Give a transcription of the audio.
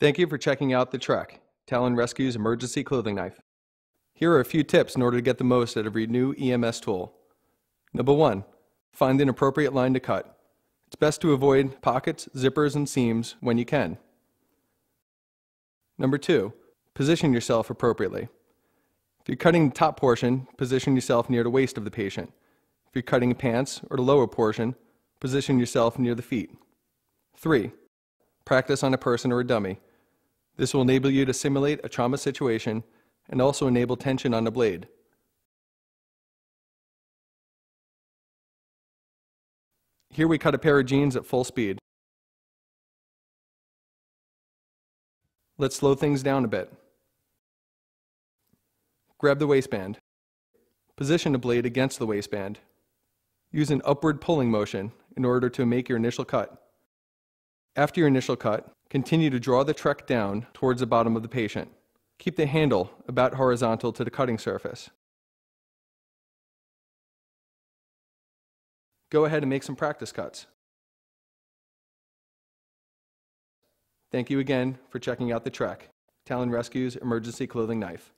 Thank you for checking out the TRECK, Talon Rescue's emergency clothing knife. Here are a few tips in order to get the most out of your new EMS tool. Number one, find an appropriate line to cut. It's best to avoid pockets, zippers, and seams when you can. Number two, position yourself appropriately. If you're cutting the top portion, position yourself near the waist of the patient. If you're cutting pants or the lower portion, position yourself near the feet. 3. Practice on a person or a dummy. This will enable you to simulate a trauma situation and also enable tension on the blade. Here we cut a pair of jeans at full speed. Let's slow things down a bit. Grab the waistband. Position the blade against the waistband. Use an upward pulling motion in order to make your initial cut. After your initial cut, continue to draw the TRECK down towards the bottom of the patient. Keep the handle about horizontal to the cutting surface. Go ahead and make some practice cuts. Thank you again for checking out the TRECK, Talon Rescue's emergency clothing knife.